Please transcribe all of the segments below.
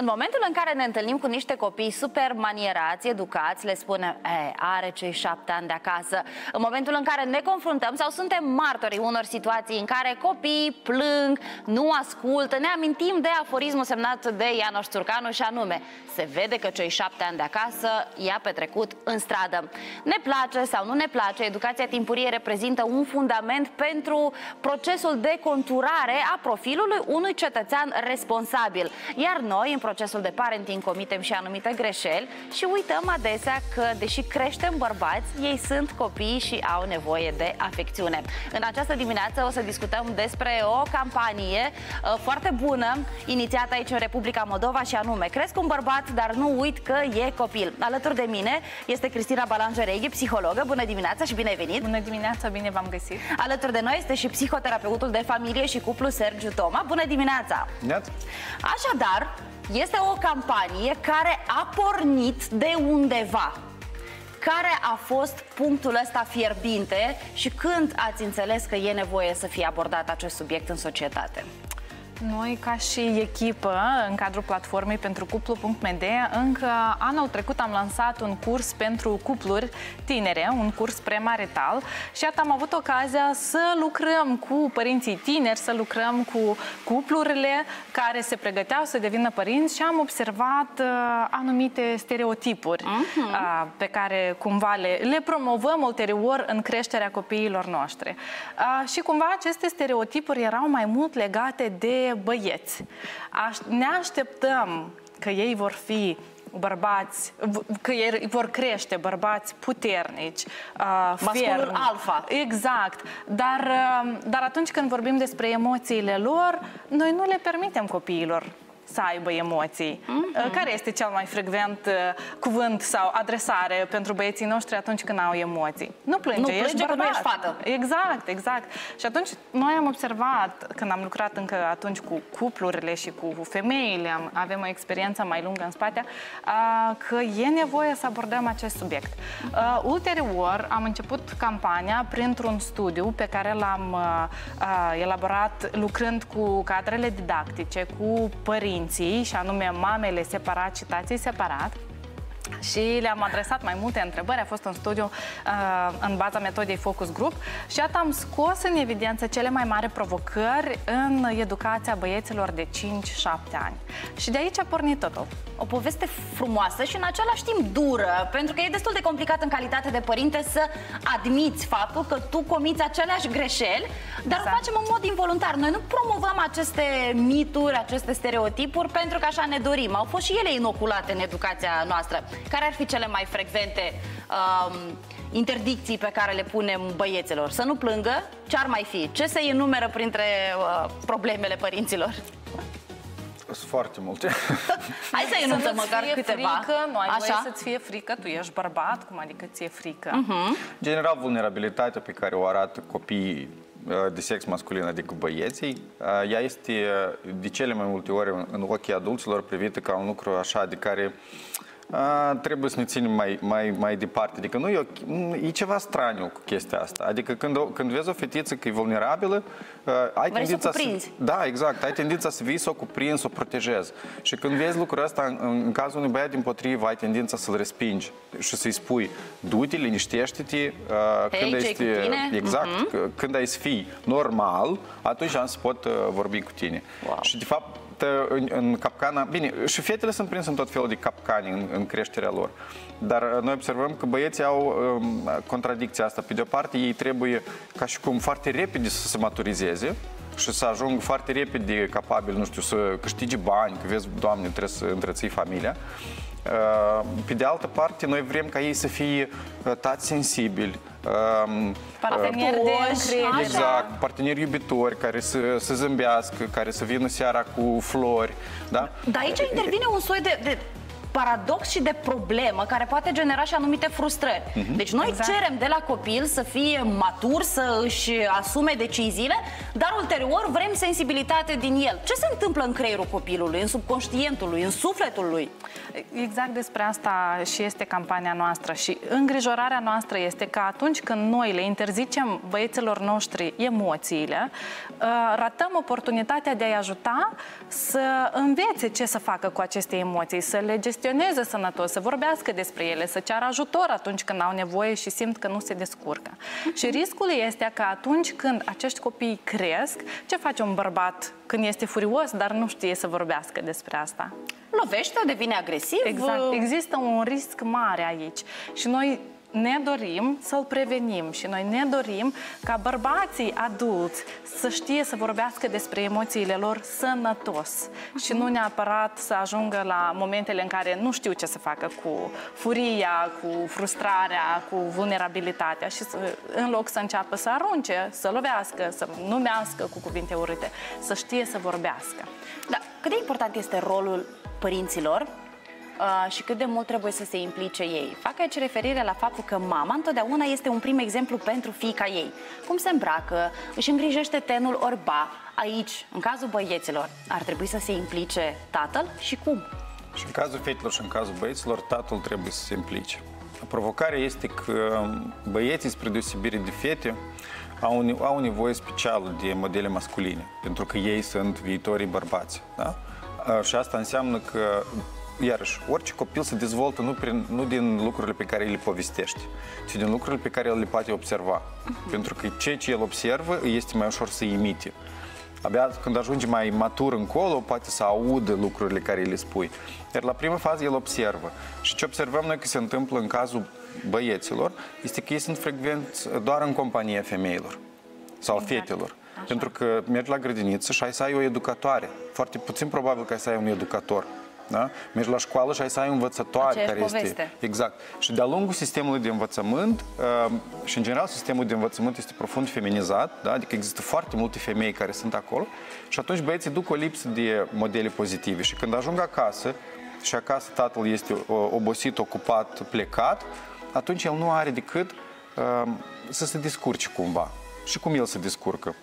În momentul în care ne întâlnim cu niște copii super manierați, educați, le spunem, e, are cei șapte ani de acasă. În momentul în care ne confruntăm sau suntem martorii unor situații în care copiii plâng, nu ascultă, ne amintim de aforismul semnat de Ianoș Țurcanu și anume, se vede că cei șapte ani de acasă i-a petrecut în stradă. Ne place sau nu ne place, educația timpurie reprezintă un fundament pentru procesul de conturare a profilului unui cetățean responsabil. Iar noi, în procesul de parenting comitem și anumite greșeli și uităm adesea că, deși creștem bărbați, ei sunt copii și au nevoie de afecțiune. În această dimineață o să discutăm despre o campanie uh, foarte bună, inițiată aici în Republica Moldova și anume Cresc un bărbat, dar nu uit că e copil. Alături de mine este Cristina Balangereghi, psihologă. Bună dimineața și bine ai venit! Bună dimineața, bine v-am găsit! Alături de noi este și psihoterapeutul de familie și cuplu Sergiu Toma. Bună dimineața! Neața. Așadar, este o campanie care a pornit de undeva. Care a fost punctul ăsta fierbinte și când ați înțeles că e nevoie să fie abordat acest subiect în societate? Noi, ca și echipă, în cadrul platformei pentru cuplu.md, încă anul trecut am lansat un curs pentru cupluri tinere, un curs premarital și atât am avut ocazia să lucrăm cu părinții tineri, să lucrăm cu cuplurile care se pregăteau să devină părinți și am observat uh, anumite stereotipuri uh-huh. uh, pe care cumva le, le promovăm ulterior în creșterea copiilor noștri. Uh, și cumva aceste stereotipuri erau mai mult legate de băieți. Aș, ne așteptăm că ei vor fi bărbați, că ei vor crește bărbați puternici, uh, Masculul alfa. Exact. Dar, uh, dar atunci când vorbim despre emoțiile lor, noi nu le permitem copiilor să aibă emoții. Mm-hmm. Care este cel mai frecvent uh, cuvânt sau adresare pentru băieții noștri atunci când au emoții? Nu plânge, nu plânge ești bărbat. nu ești fată. Exact, exact. Și atunci noi am observat, când am lucrat încă atunci cu cuplurile și cu femeile, am, avem o experiență mai lungă în spate, uh, că e nevoie să abordăm acest subiect. Uh, ulterior, am început campania printr-un studiu pe care l-am elaborat lucrând cu cadrele didactice, cu părinți, părinții, și anume mamele separat și tații separat, și le-am adresat mai multe întrebări. A fost un studiu uh, în baza metodei Focus Group și atât am scos în evidență cele mai mari provocări în educația băieților de 5-7 ani. Și de aici a pornit totul. O poveste frumoasă și în același timp dură, pentru că e destul de complicat în calitate de părinte să admiți faptul că tu comiți aceleași greșeli, dar exact. o facem în mod involuntar. Noi nu promovăm aceste mituri, aceste stereotipuri pentru că așa ne dorim. Au fost și ele inoculate în educația noastră. Care ar fi cele mai frecvente um, interdicții pe care le punem băieților? Să nu plângă? Ce ar mai fi? Ce se enumeră printre uh, problemele părinților? Sunt foarte multe. Hai să enunțăm măcar câteva. Frică, nu ai Așa? voie să-ți fie frică, tu ești bărbat, cum adică ți-e frică? Uh-huh. General, vulnerabilitatea pe care o arată copiii uh, de sex masculin, adică băieții, uh, ea este uh, de cele mai multe ori în ochii adulților privită ca un lucru așa de care a, trebuie să ne ținem mai, mai, mai departe. Adică nu e, o, e ceva straniu cu chestia asta. Adică când, o, când vezi o fetiță că e vulnerabilă, uh, ai Vrei tendința să, să... Da, exact. Ai tendința să vii, să o cuprinzi, să o protejezi. Și când vezi lucrul ăsta, în, în cazul unui băiat din potrivă, ai tendința să-l respingi și să-i spui, du-te, liniștește-te, uh, hey, când ai să exact, uh-huh. când ai să fii normal, atunci am să pot uh, vorbi cu tine. Wow. Și de fapt, în, în capcana... Bine, și fetele sunt prinse în tot felul de capcani în, în creșterea lor. Dar uh, noi observăm că băieții au um, contradicția asta. Pe de o parte, ei trebuie ca și cum foarte repede să se maturizeze, și să ajung foarte repede capabil, nu știu, să câștige bani, că vezi, Doamne, trebuie să întreții familia. Uh, pe de altă parte, noi vrem ca ei să fie uh, tați sensibili, um, parteneri de încredere. Exact, parteneri iubitori care să, să zâmbească, care să vină seara cu flori. Da? Dar aici intervine un soi de, de paradox și de problemă care poate genera și anumite frustrări. Uh-huh. Deci noi exact. cerem de la copil să fie matur, să își asume deciziile, dar ulterior vrem sensibilitate din el. Ce se întâmplă în creierul copilului, în subconștientul lui, în sufletul lui? Exact despre asta și este campania noastră și îngrijorarea noastră este că atunci când noi le interzicem băieților noștri emoțiile, uh, ratăm oportunitatea de a-i ajuta să învețe ce să facă cu aceste emoții, să le gestioneze sănătos, să vorbească despre ele, să ceară ajutor atunci când au nevoie și simt că nu se descurcă. Și riscul este că atunci când acești copii cresc, ce face un bărbat când este furios, dar nu știe să vorbească despre asta? Lovește, devine agresiv? Exact. Există un risc mare aici. Și noi ne dorim să-l prevenim și noi ne dorim ca bărbații adulți să știe să vorbească despre emoțiile lor sănătos uh-huh. și nu neapărat să ajungă la momentele în care nu știu ce să facă cu furia, cu frustrarea, cu vulnerabilitatea și să, în loc să înceapă să arunce, să lovească, să numească cu cuvinte urâte, să știe să vorbească. Da, cât de important este rolul părinților uh, și cât de mult trebuie să se implice ei. Fac aici referire la faptul că mama întotdeauna este un prim exemplu pentru fiica ei. Cum se îmbracă, își îngrijește tenul orba. Aici, în cazul băieților, ar trebui să se implice tatăl și cum? Și în cazul fetelor și în cazul băieților, tatăl trebuie să se implice. Provocarea este că băieții, spre deosebire de fete, au, au nevoie specială de modele masculine, pentru că ei sunt viitorii bărbați. Da? Și asta înseamnă că iarăși, orice copil se dezvoltă nu, prin, nu din lucrurile pe care le povestești, ci din lucrurile pe care le poate observa. Uh-huh. Pentru că ceea ce el observă este mai ușor să imite. Abia când ajunge mai matur încolo, poate să audă lucrurile care le spui. Iar la prima fază el observă. Și ce observăm noi că se întâmplă în cazul băieților, este că ei sunt frecvenți doar în compania femeilor sau exact. fetelor. Așa. Pentru că mergi la grădiniță și ai să ai o educatoare. Foarte puțin probabil că ai să ai un educator. Da? Mergi la școală și ai să ai un învățătoare care poveste. este... Exact. Și de-a lungul sistemului de învățământ uh, și în general sistemul de învățământ este profund feminizat, da? adică există foarte multe femei care sunt acolo și atunci băieții duc o lipsă de modele pozitive și când ajung acasă și acasă tatăl este obosit, ocupat, plecat, atunci el nu are decât uh, să se descurce cumva. Și cum el se descurcă?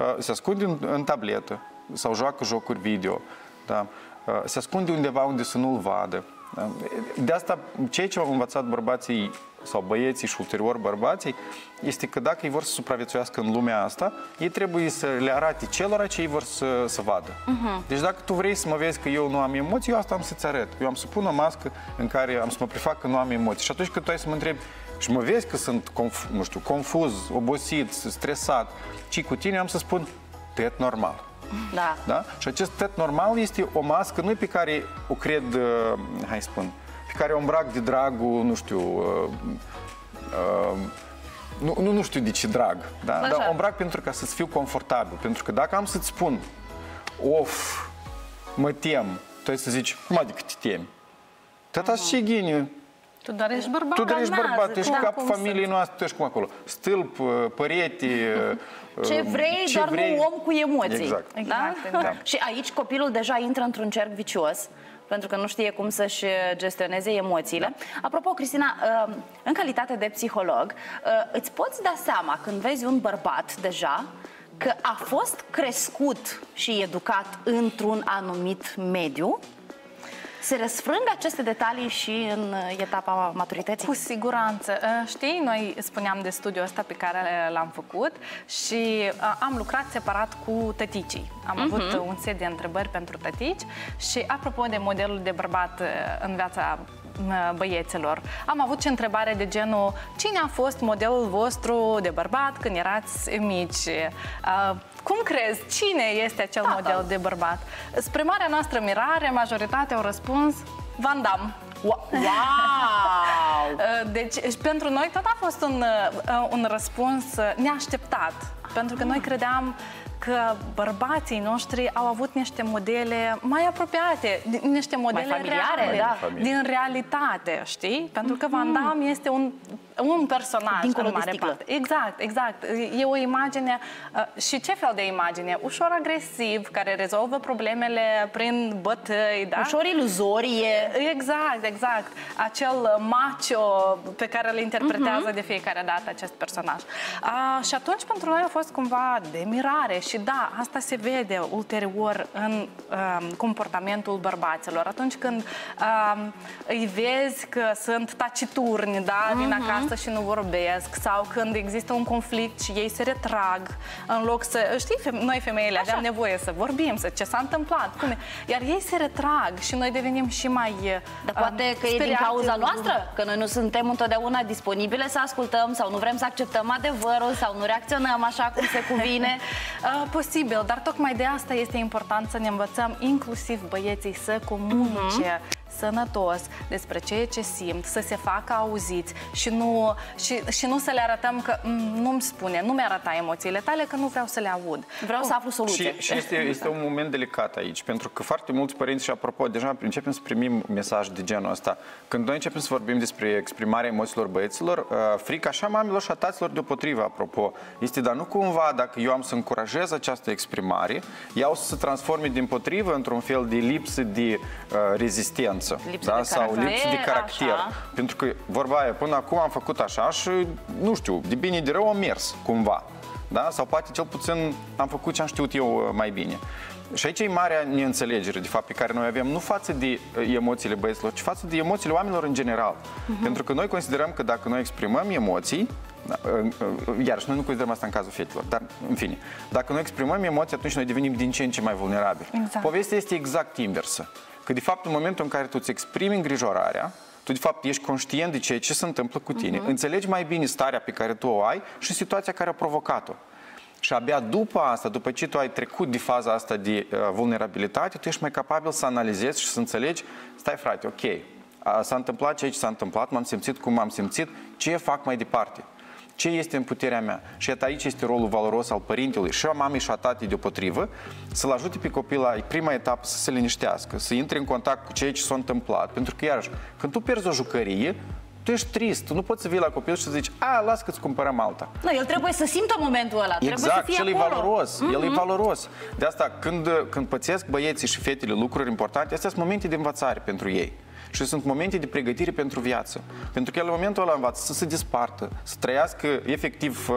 Uh, se ascunde în, în tabletă sau joacă jocuri video, da? Uh, se ascunde undeva unde să nu-l vadă. Uh, de asta, ceea ce au învățat bărbații sau băieții și ulterior bărbații, este că dacă ei vor să supraviețuiască în lumea asta, ei trebuie să le arate celor ce ei vor să, să vadă. Uh-huh. Deci dacă tu vrei să mă vezi că eu nu am emoții, eu asta am să-ți arăt. Eu am să pun o mască în care am să mă prefac că nu am emoții. Și atunci când tu ai să mă întrebi și mă vezi că sunt, conf- nu știu, confuz, obosit, stresat, ci cu tine am să spun, tu normal. Da. da? Și acest tet normal este o mască, nu pe care o cred, uh, hai spun, pe care o îmbrac de dragul, nu știu, uh, uh, nu, nu, nu știu de ce drag, da? Așa. dar o îmbrac pentru ca să-ți fiu confortabil. Pentru că dacă am să-ți spun, of, mă tem, tu ai să zici, cum adică te temi? Tata uh-huh. și ghini, tu doar ești bărbat. Tu doar ești bărbat, ești capul familiei noastre, tu ești cum acolo. Stâlp, părete, ce vrei, ce dar vrei. nu om cu emoții. Exact. Da? exact. Da? Și aici copilul deja intră într-un cerc vicios pentru că nu știe cum să-și gestioneze emoțiile. Da. Apropo, Cristina, uh, în calitate de psiholog, uh, îți poți da seama când vezi un bărbat deja că a fost crescut și educat într-un anumit mediu se răsfrâng aceste detalii și în uh, etapa maturității? Cu siguranță. Uh, știi, noi spuneam de studiul ăsta pe care l-am făcut și uh, am lucrat separat cu tăticii. Am uh-huh. avut un set de întrebări pentru tătici și apropo de modelul de bărbat în viața băieților. Am avut și întrebare de genul cine a fost modelul vostru de bărbat când erați mici? Cum crezi? Cine este acel Tata. model de bărbat? Spre marea noastră mirare, majoritatea au răspuns Van Damme. Wow! Deci, pentru noi tot a fost un, un răspuns neașteptat. Pentru că noi credeam că bărbații noștri au avut niște modele mai apropiate, niște modele mai familiare, reale, da. din realitate, știi? Pentru că Van Damme este un un personaj Dincolo în de mare sticlă. parte. Exact, exact. E o imagine uh, și ce fel de imagine? Ușor agresiv, care rezolvă problemele prin bătăi, da? Ușor iluzorie. Exact, exact. Acel macho pe care îl interpretează Mhm. de fiecare dată acest personaj. A, și atunci pentru noi a fost cumva de mirare și da, asta se vede ulterior în um, comportamentul bărbaților. Atunci când um, îi vezi că sunt taciturni, da, vin Mhm. acasă și nu vorbesc sau când există un conflict și ei se retrag în loc să, știi, feme- noi femeile Așa. aveam nevoie să vorbim, să ce s-a întâmplat, cum e. Iar ei se retrag și noi devenim și mai Dar poate um, că e din speriate. cauza noastră, că noi nu suntem întotdeauna disponibile să ascultăm sau nu vrem să acceptăm adevărul sau nu reacționăm așa cum se cuvine. Uh, posibil, dar tocmai de asta este important să ne învățăm, inclusiv băieții, să comunice sănătos despre ceea ce simt, să se facă auziți și nu, și, și nu să le arătăm că "Mm, nu-mi spune, nu mi-arăta emoțiile tale, că nu vreau să le aud. Vreau să aflu soluție. Și, și este, este un moment delicat aici, pentru că foarte mulți părinți, și apropo, deja începem să primim mesaje de genul ăsta. Când noi începem să vorbim despre exprimarea emoțiilor băieților, uh, frica așa mamelor și a taților deopotrivă, apropo, este, dar nu cumva dacă eu am să încurajez această exprimare, ea o să se transforme din potrivă într-un fel de lipsă de uh, rezistență. Lipsă da? de Sau caracter, lipsă de caracter. așa. Pentru că, vorba aia, până acum am făcut așa și, nu știu, de bine de rău am mers, cumva. Da? Sau poate cel puțin am făcut ce am știut eu uh, mai bine. Și aici e marea neînțelegere, de fapt, pe care noi avem, nu față de uh, emoțiile băieților, ci față de emoțiile oamenilor în general. Pentru că noi considerăm că dacă noi exprimăm emoții, da, uh, uh, iarăși, noi nu considerăm asta în cazul fetelor, dar, în fine, dacă noi exprimăm emoții, atunci noi devenim din ce în ce mai vulnerabili. Exact. Povestea este exact inversă. Că, de fapt, în momentul în care tu îți exprimi îngrijorarea, tu, de fapt, ești conștient de ceea ce se întâmplă cu tine, înțelegi mai bine starea pe care tu o ai și situația care a provocat-o. Și abia după asta, după ce tu ai trecut de faza asta de uh, vulnerabilitate, tu ești mai capabil să analizezi și să înțelegi, stai frate, ok, a, s-a întâmplat ceea ce s-a întâmplat, m-am simțit cum m-am simțit, ce fac mai departe? Ce este în puterea mea? Și iată aici este rolul valoros al părintelui și a mamei și a tatei deopotrivă, să-l ajute pe copil la prima etapă să se liniștească, să intre în contact cu ceea ce s-a întâmplat. Pentru că, iarăși, când tu pierzi o jucărie, tu ești trist, tu nu poți să vii la copil și să zici, a, las că-ți cumpărăm alta. Nu, el trebuie să simtă momentul ăla, trebuie să Exact, fie și el e acolo. valoros, el e valoros. De asta, când, când pățesc băieții și fetele lucruri importante, astea sunt momente de învățare pentru ei. Și sunt momente de pregătire pentru viață. Pentru că el în momentul ăla învață să se despartă, să trăiască efectiv uh,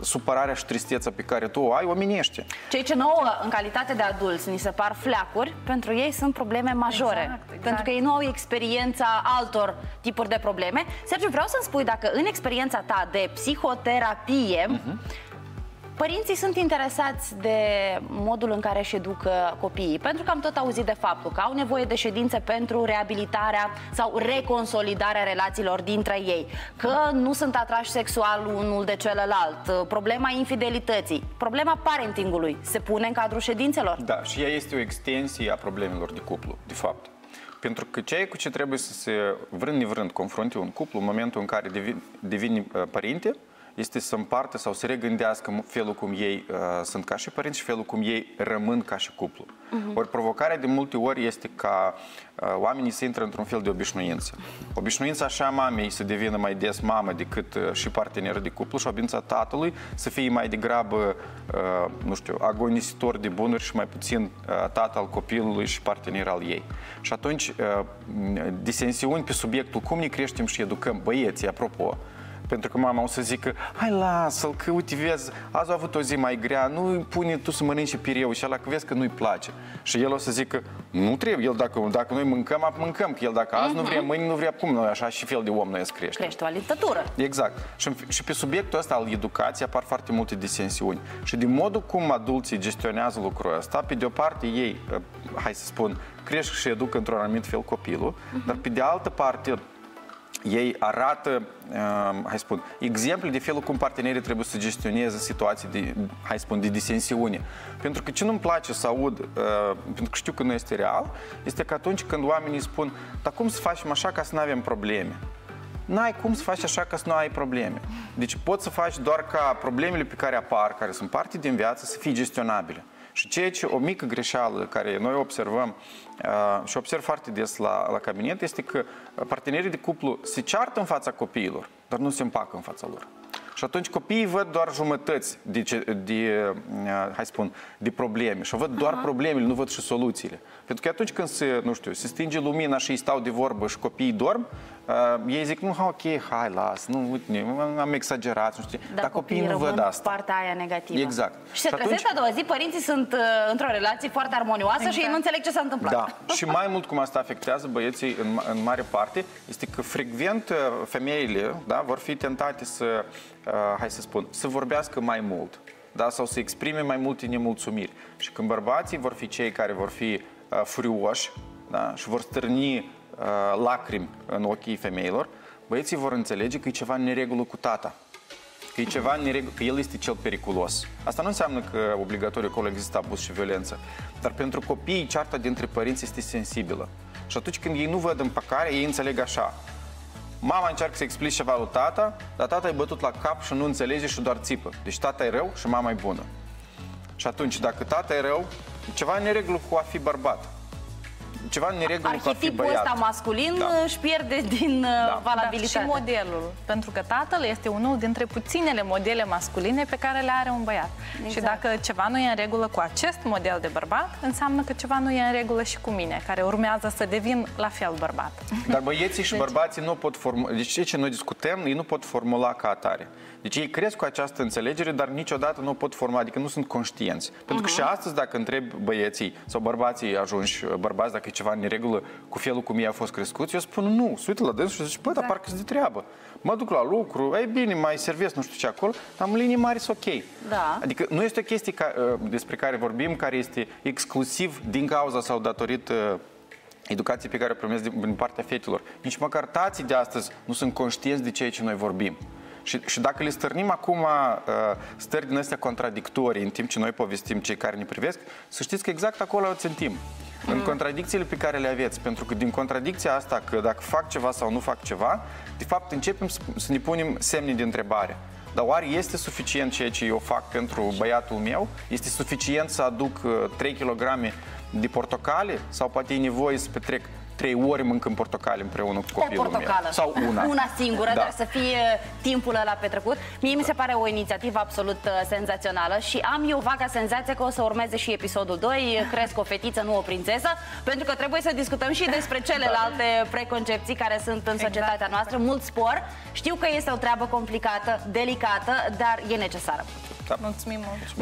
supărarea și tristețea pe care tu o ai, o minește. Cei ce nouă, în calitate de adulți, ni se par fleacuri, pentru ei sunt probleme majore. Exact, exact. Pentru că ei nu au experiența altor tipuri de probleme. Sergiu, vreau să-mi spui dacă în experiența ta de psihoterapie, Mhm. Părinții sunt interesați de modul în care își educă copiii, pentru că am tot auzit de faptul că au nevoie de ședințe pentru reabilitarea sau reconsolidarea relațiilor dintre ei, că nu sunt atrași sexual unul de celălalt, problema infidelității, problema parentingului se pune în cadrul ședințelor. Da, și ea este o extensie a problemelor de cuplu, de fapt. Pentru că ceea cu ce trebuie să se, vrând nevrând, confrunte un cuplu în momentul în care devine, devine uh, părinte, este să împartă sau să regândească felul cum ei uh, sunt ca și părinți și felul cum ei rămân ca și cuplu. Uh-huh. Ori provocarea de multe ori este ca uh, oamenii să intră într-un fel de obișnuință. Obișnuința așa a mamei să devină mai des mamă decât uh, și parteneră de cuplu și obișnuința tatălui să fie mai degrabă, uh, nu știu, agonisitor de bunuri și mai puțin uh, tată al copilului și partener al ei. Și atunci, uh, disensiuni pe subiectul cum ne creștem și educăm băieții, apropo, pentru că mama o să zică, hai lasă-l, că uite, vezi, azi a avut o zi mai grea, nu pune tu să mănânci pireu și ala că vezi că nu-i place. Și el o să zică, nu trebuie, el dacă, dacă noi mâncăm, ap mâncăm, că el dacă azi nu vrea, mâine nu vrea, cum noi așa și fel de om noi îți crește. Crește o alintătură. Exact. Și, în- și pe subiectul ăsta al educației apar foarte multe disensiuni. Și din modul cum adulții gestionează lucrul ăsta, pe de o parte ei, uh, hai să spun, crești și educă într-un anumit fel copilul, dar pe de altă parte ei arată, uh, hai să spun, exemple de felul cum partenerii trebuie să gestioneze situații de, hai să spun, de disensiune. Pentru că ce nu-mi place să aud, uh, pentru că știu că nu este real, este că atunci când oamenii spun, dar cum să facem așa ca să nu avem probleme? N-ai cum să faci așa ca să nu ai probleme. Deci poți să faci doar ca problemele pe care apar, care sunt parte din viață, să fie gestionabile. Și ceea ce o mică greșeală care noi observăm uh, și observ foarte des la, la cabinet este că partenerii de cuplu se ceartă în fața copiilor, dar nu se împacă în fața lor. Și atunci copiii văd doar jumătăți de, de, de hai spun, de probleme și văd doar Aha. problemele, nu văd și soluțiile. Pentru că atunci când se, nu știu, se stinge lumina și îi stau de vorbă și copiii dorm, uh, ei zic, nu, ok, hai, las, nu, uite, am exagerat, nu știu. Dar, dar copiii, nu văd asta. partea aia negativă. Exact. Și se și trezesc atunci... a doua zi, părinții sunt uh, într-o relație foarte armonioasă exact. și ei nu înțeleg ce s-a întâmplat. Da. și mai mult cum asta afectează băieții în, în mare parte, este că frecvent uh, femeile da, vor fi tentate să, uh, hai să spun, să vorbească mai mult da? sau să exprime mai multe nemulțumiri. Și când bărbații vor fi cei care vor fi uh, furioși da? și vor stârni uh, lacrimi în ochii femeilor, băieții vor înțelege că e ceva în neregulă cu tata. Că e ceva în neregulă, că el este cel periculos. Asta nu înseamnă că obligatoriu acolo există abuz și violență. Dar pentru copii, cearta dintre părinți este sensibilă. Și atunci când ei nu văd împăcare, ei înțeleg așa. Mama încearcă să explice ceva lui tata, dar tata e bătut la cap și nu înțelege și doar țipă. Deci tata e rău și mama e bună. Și atunci, dacă tata e rău, ceva în neregulă cu a fi bărbat ceva în neregulă cu a fi băiat. ăsta masculin da. își pierde din da. Uh, valabilitate. Da, și modelul, pentru că tatăl este unul dintre puținele modele masculine pe care le are un băiat. Exact. Și dacă ceva nu e în regulă cu acest model de bărbat, înseamnă că ceva nu e în regulă și cu mine, care urmează să devin la fel bărbat. Dar băieții și deci... bărbații nu pot formula, deci ce noi discutăm, ei nu pot formula ca atare. Deci ei cresc cu această înțelegere, dar niciodată nu pot forma, adică nu sunt conștienți. Pentru că uh-huh. și astăzi, dacă întreb băieții sau bărbații ajungi, bărbați, dacă e ceva în neregulă cu felul cum ei au fost crescuți, eu spun nu, se uită la dânsul și zice, bă, dar da. parcă de treabă. Mă duc la lucru, ei bine, mai servesc nu știu ce acolo, dar în linii mari sunt ok. Da. Adică nu este o chestie ca, ă, despre care vorbim, care este exclusiv din cauza sau datorită educației pe care o primesc din partea fetelor. Nici măcar tații de astăzi nu sunt conștienți de ceea ce noi vorbim. Și, și dacă le stârnim acum uh, stări din astea contradictorii în timp ce noi povestim cei care ne privesc, să știți că exact acolo o țintim. În mm. contradicțiile pe care le aveți, pentru că din contradicția asta, că dacă fac ceva sau nu fac ceva, de fapt începem să ne punem semne de întrebare. Dar oare este suficient ceea ce eu fac pentru băiatul meu? Este suficient să aduc 3 uh, kg de portocale? Sau poate e nevoie să petrec trei ori mâncăm portocale împreună cu copilul o portocală. meu. Sau una. Una singură, da. dar să fie timpul ăla petrecut. Mie mi se pare o inițiativă absolut uh, senzațională și am eu vaga senzație că o să urmeze și episodul 2, cresc o fetiță, nu o prințesă, pentru că trebuie să discutăm și despre celelalte da. preconcepții care sunt în exact. societatea noastră, mult spor. Știu că este o treabă complicată, delicată, dar e necesară. Da. Mulțumim mult!